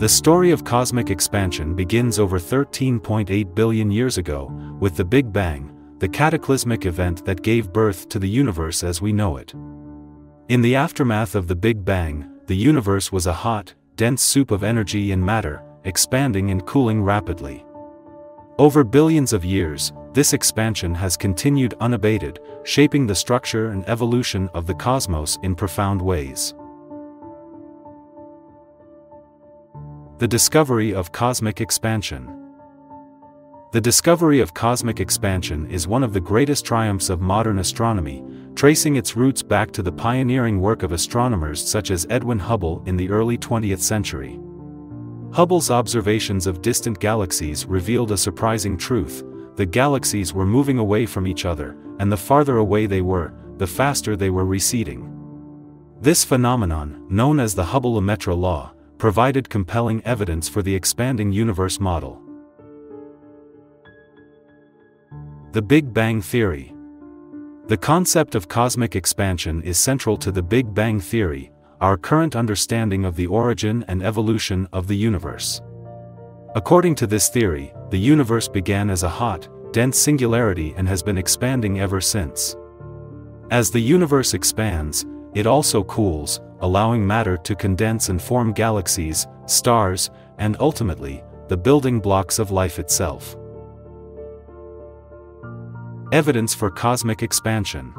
The story of cosmic expansion begins over 13.8 billion years ago, with the Big Bang, the cataclysmic event that gave birth to the universe as we know it. In the aftermath of the Big Bang, the universe was a hot, dense soup of energy and matter, expanding and cooling rapidly. Over billions of years, this expansion has continued unabated, shaping the structure and evolution of the cosmos in profound ways. The discovery of cosmic expansion. The discovery of cosmic expansion is one of the greatest triumphs of modern astronomy, tracing its roots back to the pioneering work of astronomers such as Edwin Hubble in the early 20th century. Hubble's observations of distant galaxies revealed a surprising truth, the galaxies were moving away from each other, and the farther away they were, the faster they were receding. This phenomenon, known as the Hubble-Lemaitre law, provided compelling evidence for the expanding universe model. The Big Bang Theory The concept of cosmic expansion is central to the Big Bang Theory, our current understanding of the origin and evolution of the universe. According to this theory, the universe began as a hot, dense singularity and has been expanding ever since. As the universe expands, it also cools, allowing matter to condense and form galaxies, stars, and ultimately, the building blocks of life itself. Evidence for cosmic expansion.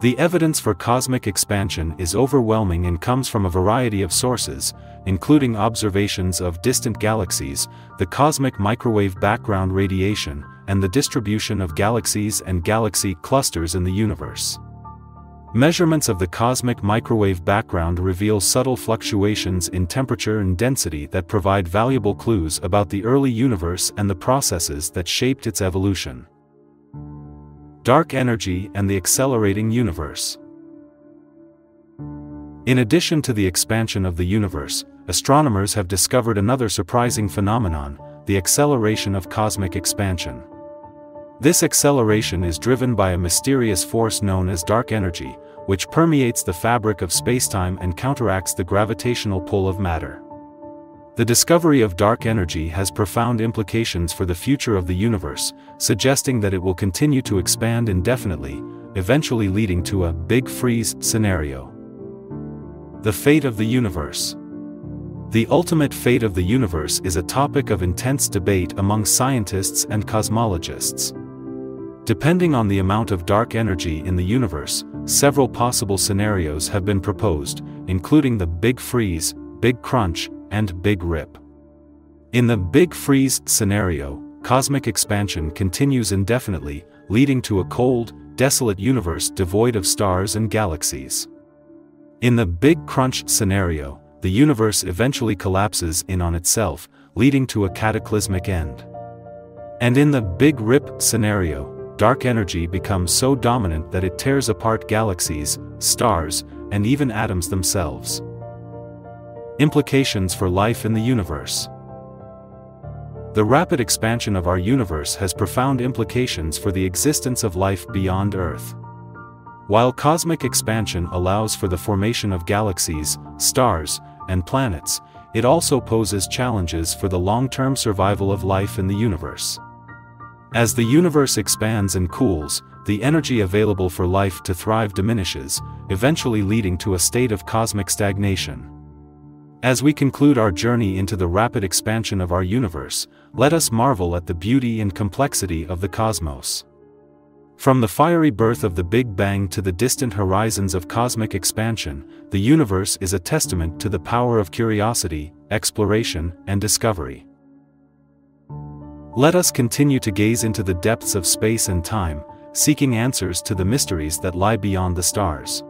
The evidence for cosmic expansion is overwhelming and comes from a variety of sources, including observations of distant galaxies, the cosmic microwave background radiation, and the distribution of galaxies and galaxy clusters in the universe. Measurements of the cosmic microwave background reveal subtle fluctuations in temperature and density that provide valuable clues about the early universe and the processes that shaped its evolution. Dark energy and the accelerating universe. In addition to the expansion of the universe, astronomers have discovered another surprising phenomenon, the acceleration of cosmic expansion. This acceleration is driven by a mysterious force known as dark energy, which permeates the fabric of spacetime and counteracts the gravitational pull of matter. The discovery of dark energy has profound implications for the future of the universe, suggesting that it will continue to expand indefinitely, eventually leading to a big freeze scenario. The fate of the universe. The ultimate fate of the universe is a topic of intense debate among scientists and cosmologists. Depending on the amount of dark energy in the universe, several possible scenarios have been proposed, including the Big Freeze, Big Crunch, and Big Rip. In the Big Freeze scenario, cosmic expansion continues indefinitely, leading to a cold, desolate universe devoid of stars and galaxies. In the Big Crunch scenario, the universe eventually collapses in on itself, leading to a cataclysmic end. And in the Big Rip scenario, dark energy becomes so dominant that it tears apart galaxies, stars, and even atoms themselves. Implications for life in the universe. The rapid expansion of our universe has profound implications for the existence of life beyond Earth. While cosmic expansion allows for the formation of galaxies, stars, and planets, it also poses challenges for the long-term survival of life in the universe. As the universe expands and cools, the energy available for life to thrive diminishes, eventually leading to a state of cosmic stagnation. As we conclude our journey into the rapid expansion of our universe, let us marvel at the beauty and complexity of the cosmos. From the fiery birth of the Big Bang to the distant horizons of cosmic expansion, the universe is a testament to the power of curiosity, exploration, and discovery. Let us continue to gaze into the depths of space and time, seeking answers to the mysteries that lie beyond the stars.